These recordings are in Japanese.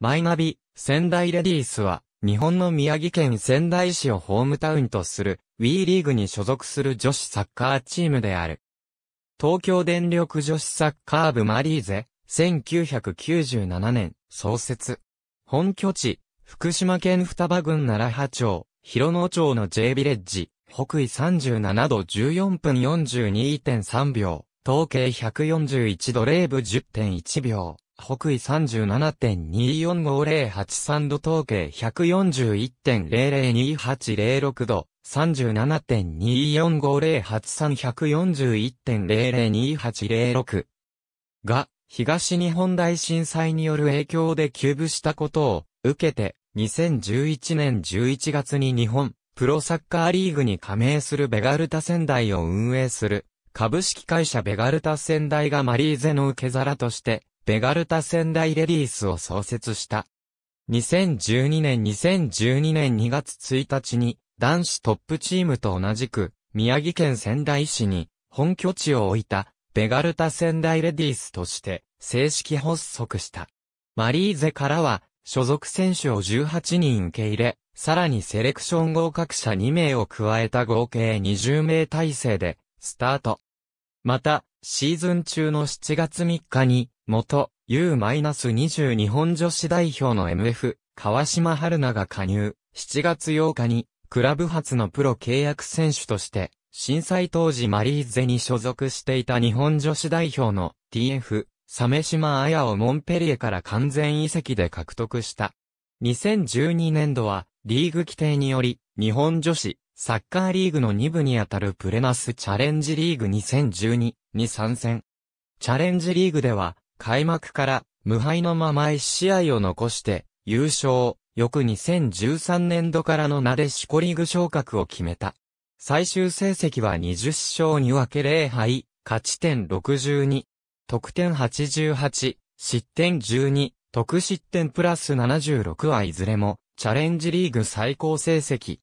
マイナビ、仙台レディースは、日本の宮城県仙台市をホームタウンとする WE リーグに所属する女子サッカーチームである。東京電力女子サッカー部マリーゼ、1997年、創設。本拠地、福島県双葉郡奈良葉町、広野町の J ビレッジ、北緯37度14分42.3秒、統計141度0分10.1秒。北緯37.245083度統計141.002806度、37.245083-141.002806が、東日本大震災による影響で休部したことを受けて、2011年11月に日本プロサッカーリーグに加盟するベガルタ仙台を運営する株式会社ベガルタ仙台がマリーゼの受け皿としてベガルタ仙台レディースを創設した。2012年2012年2月1日に男子トップチームと同じく宮城県仙台市に本拠地を置いたベガルタ仙台レディースとして正式発足した。マリーゼからは所属選手を18人受け入れ、さらにセレクション合格者2名を加えた合計20名体制でスタート。また、シーズン中の7月3日に元 U-20 日本女子代表の MF、川島春奈が加入、7月8日に、クラブ初のプロ契約選手として、震災当時マリーゼに所属していた日本女子代表の TF、鮫島彩をモンペリエから完全移籍で獲得した。2012年度は、リーグ規定により、日本女子、サッカーリーグの2部にあたるプレナスチャレンジリーグ2012に参戦。チャレンジリーグでは、開幕から無敗のまま1試合を残して優勝、翌2013年度からのなでしこリーグ昇格を決めた。最終成績は20勝2分け0敗、勝ち点62、得点88、失点12、得失点プラス76はいずれもチャレンジリーグ最高成績。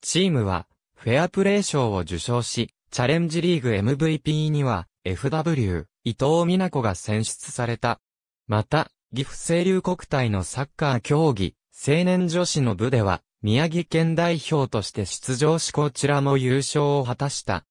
チームはフェアプレー賞を受賞し、チャレンジリーグ MVP には FW、伊藤美奈子が選出された。また、岐阜清流国体のサッカー競技、青年女子の部では、宮城県代表として出場しこちらも優勝を果たした。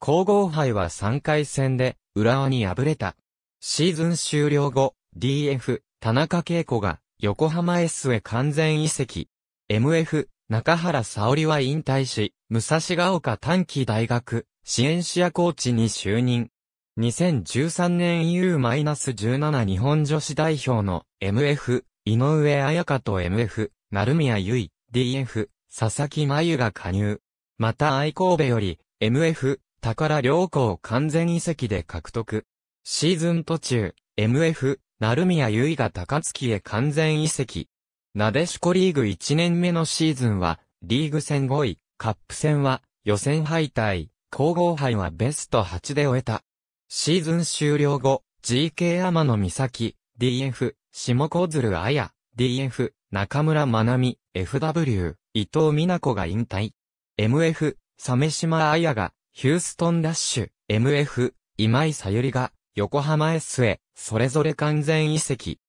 皇后杯は3回戦で、浦和に敗れた。シーズン終了後、DF、田中恵子が、横浜 S へ完全移籍。MF、中原沙織は引退し、武蔵ヶ丘短期大学、支援シアコーチに就任。2013年 EU-17 日本女子代表の MF、井上彩香と MF、成宮優衣、DF、佐々木真由が加入。また愛神戸より MF、宝良子を完全移籍で獲得。シーズン途中、MF、成宮優衣が高槻へ完全移籍。なでしこリーグ1年目のシーズンは、リーグ戦5位、カップ戦は予選敗退、皇后杯はベスト8で終えた。シーズン終了後、GK 天野美咲、DF、下小鶴彩、DF、中村まなみ、FW、伊藤美奈子が引退。MF、鮫島彩が、ヒューストンダッシュ、MF、今井さゆりが、横浜 S へ、それぞれ完全移籍。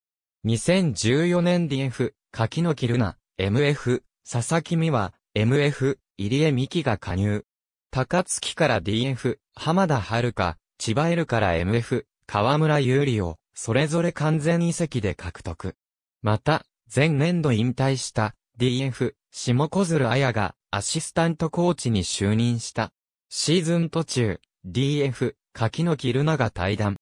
2014年 DF、柿野木ルナ、MF、佐々木美和、MF、入江美希が加入。高槻から DF、浜田遥、千葉エルから MF、河村優里を、それぞれ完全移籍で獲得。また、前年度引退した DF、下小鶴彩がアシスタントコーチに就任した。シーズン途中、DF、柿野木ルナが退団。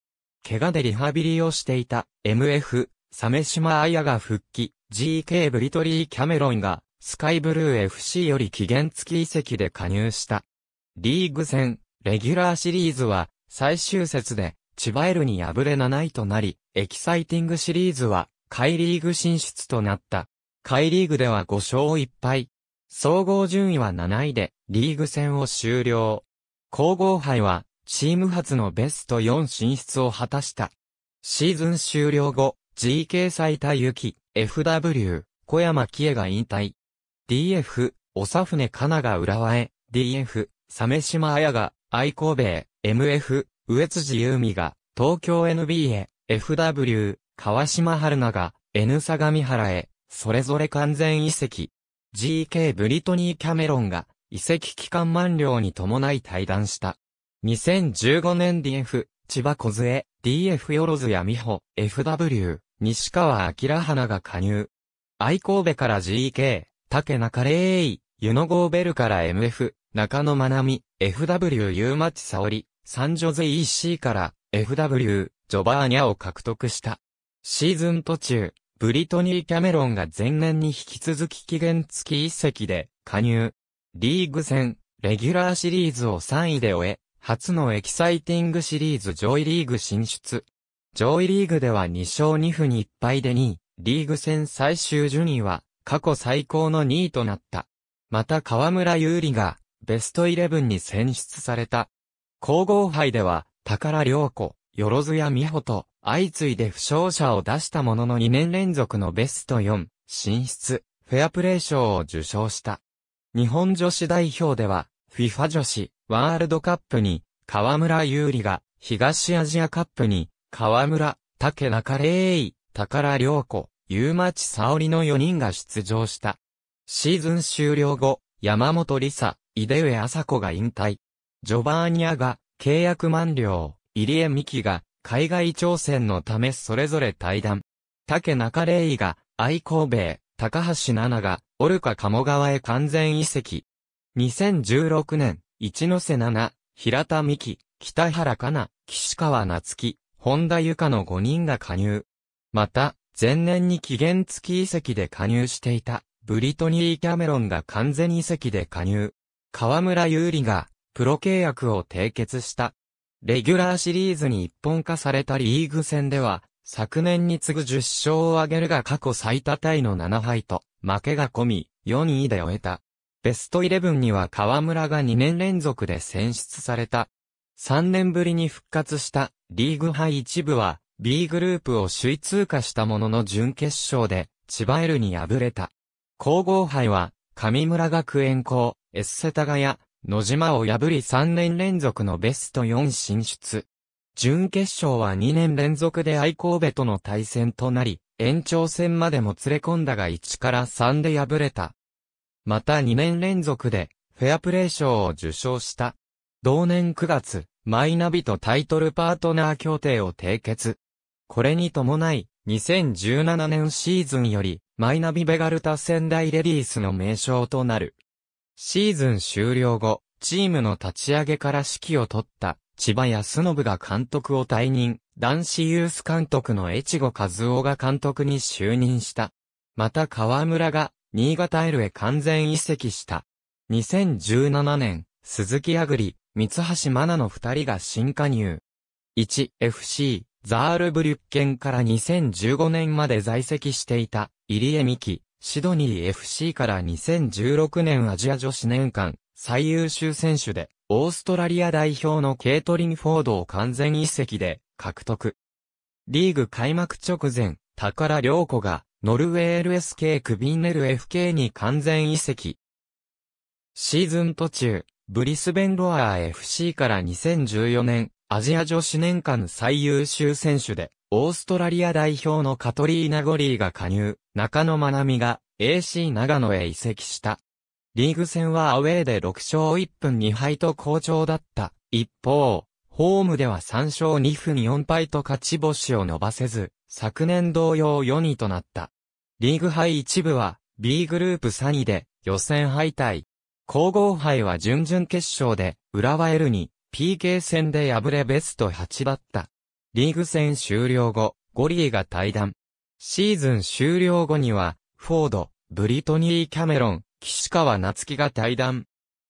怪我でリハビリをしていた MF、鮫島彩が復帰、GK ブリトニー・キャメロンがスカイブルー FC より期限付き移籍で加入した。リーグ戦、レギュラーシリーズは最終節で、千葉 L に敗れ7位となり、エキサイティングシリーズは、下位リーグ進出となった。下位リーグでは5勝1敗。総合順位は7位で、リーグ戦を終了。皇后杯は、チーム初のベスト4進出を果たした。シーズン終了後、GK 最多行き、FW、小山喜恵が引退。DF、長船かなが浦和へ、DF、鮫島彩が愛神戸へ、MF、上辻優美が、東京 NBA、FW、川島春奈が、N 相模原へ、それぞれ完全移籍。GK ブリトニー・キャメロンが、移籍期間満了に伴い対談した。2015年 DF、千葉小杖、DF よろずや美穂、FW、西川明花が加入。愛神戸から GK、竹中玲イ、ユノゴーベルから MF、中野まなみ、FW ユーマチサオリ、サンジョゼ EC から FW、ジョバーニャを獲得した。シーズン途中、ブリトニー・キャメロンが前年に引き続き期限付き移籍で加入。リーグ戦、レギュラーシリーズを3位で終え、初のエキサイティングシリーズ上位リーグ進出。上位リーグでは2勝2分1敗で2位、リーグ戦最終順位は過去最高の2位となった。また河村優里がベストイレブンに選出された。皇后杯では、宝良子、よろずや美穂と、相次いで負傷者を出したものの2年連続のベスト4、進出、フェアプレー賞を受賞した。日本女子代表では、FIFA 女子、ワールドカップに、河村優里が、東アジアカップに、河村、竹中玲衣、宝良子、ゆ町沙織の4人が出場した。シーズン終了後、山本里沙、井出上麻子が引退。ジョバーニャが契約満了。入江美希が海外挑戦のためそれぞれ対談。竹中玲が愛神戸高橋奈々がオルカ鴨川へ完全移籍。2016年、一ノ瀬奈々、平田美希、北原かな、岸川夏樹、本田由香の5人が加入。また、前年に期限付き移籍で加入していた、ブリトニー・キャメロンが完全移籍で加入。河村優里が、プロ契約を締結した。レギュラーシリーズに一本化されたリーグ戦では、昨年に次ぐ10勝を挙げるが過去最多タイの7敗と、負けが込み、4位で終えた。ベストイレブンには河村が2年連続で選出された。3年ぶりに復活したリーグ杯一部は B グループを首位通過したものの準決勝で千葉エルに敗れた。皇后杯は上村学園校エッセタガヤ、野島を破り3年連続のベスト4進出。準決勝は2年連続で愛神戸との対戦となり、延長戦までも連れ込んだが1から3で敗れた。また2年連続で、フェアプレー賞を受賞した。同年9月、マイナビとタイトルパートナー協定を締結。これに伴い、2017年シーズンより、マイナビベガルタ仙台レディースの名称となる。シーズン終了後、チームの立ち上げから指揮を取った千葉康信が監督を退任、男子ユース監督の越後和夫が監督に就任した。また河村が新潟エルへ完全移籍した。2017年、鈴木あぐり、三橋真奈の二人が新加入。1FC、ザールブリュッケンから2015年まで在籍していた、入江美希、シドニー FC から2016年アジア女子年間最優秀選手で、オーストラリア代表のケイトリン・フォードを完全移籍で獲得。リーグ開幕直前、宝良子がノルウェー LSK クビンネル FK に完全移籍。シーズン途中、ブリスベンロアー FC から2014年、アジア女子年間最優秀選手で、オーストラリア代表のカトリーナ・ゴリーが加入、中野真奈美が AC 長野へ移籍した。リーグ戦はアウェーで6勝1分2敗と好調だった。一方、ホームでは3勝2分4敗と勝ち星を伸ばせず、昨年同様4位となった。リーグ杯一部は B グループ3位で予選敗退。皇后杯は準々決勝で浦和エルに PK 戦で敗れベスト8だった。リーグ戦終了後、ゴリーが退団。シーズン終了後には、フォード、ブリトニー・キャメロン、岸川夏樹が対談。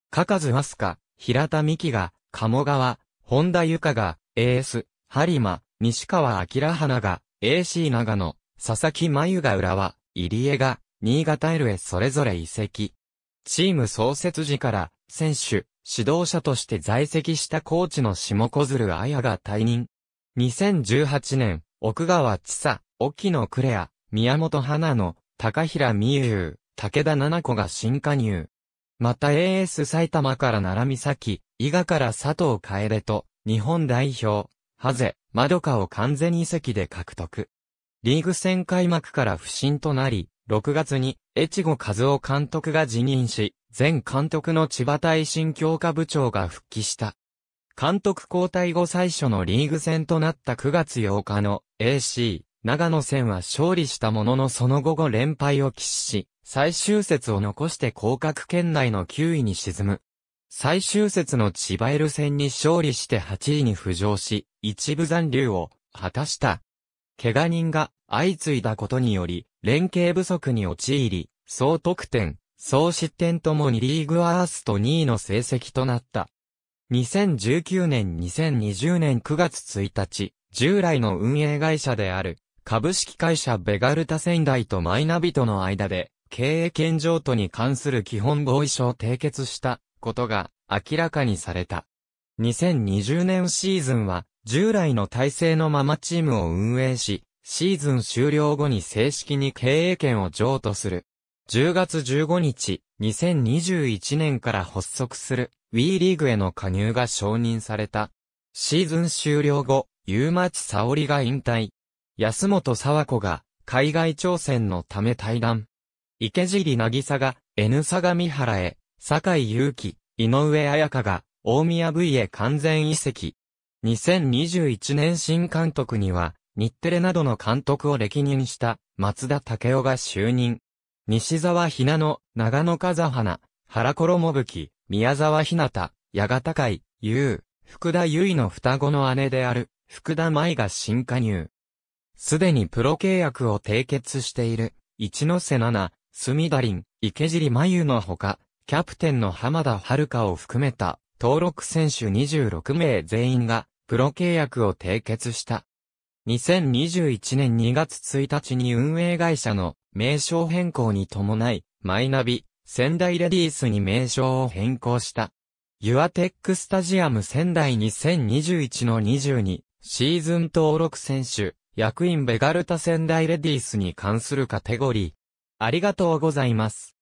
かかずわすか、平田美希が、鴨川、本田由香が、AS、播磨、西川明花が、AC 長野、佐々木真由が浦和、入江が、新潟エルへそれぞれ移籍。チーム創設時から、選手、指導者として在籍したコーチの下小鶴彩が退任。2018年、奥川千佐、沖野クレア、宮本花野、高平美優、武田七子が新加入。また AS 埼玉から奈良美咲、伊賀から佐藤楓と、日本代表、ハゼ、マドカを完全移籍で獲得。リーグ戦開幕から不振となり、6月に、越後和夫監督が辞任し、前監督の千葉大新強化部長が復帰した。監督交代後最初のリーグ戦となった9月8日の AC 長野戦は勝利したもののその後後連敗を喫し、最終節を残して降格圏内の9位に沈む。最終節の千葉エル戦に勝利して8位に浮上し、一部残留を果たした。怪我人が相次いだことにより、連携不足に陥り、総得点、総失点ともにリーグワースト2位の成績となった。2019年2020年9月1日、従来の運営会社である株式会社ベガルタ仙台とマイナビとの間で、経営権譲渡に関する基本合意書を締結したことが明らかにされた。2020年シーズンは従来の体制のままチームを運営し、シーズン終了後に正式に経営権を譲渡する。10月15日、2021年から発足する WE リーグへの加入が承認された。シーズン終了後、ゆうまちさおりが引退。安本沢子が海外挑戦のため対談。池尻渚が N 相模原へ、坂井祐希、井上彩香が大宮 V へ完全移籍。2021年新監督には、日テレなどの監督を歴任した松田武雄が就任。西沢ひなの、長野風花、原衣吹、宮沢ひなた、八形海、優、福田優衣の双子の姉である、福田舞が新加入。すでにプロ契約を締結している、一ノ瀬七、隅田林、池尻真由のほか、キャプテンの浜田遥を含めた、登録選手26名全員が、プロ契約を締結した。2021年2月1日に運営会社の名称変更に伴い、マイナビ、仙台レディースに名称を変更した。ユアテックスタジアム仙台2021の22シーズン登録選手役員ベガルタ仙台レディースに関するカテゴリー。ありがとうございます。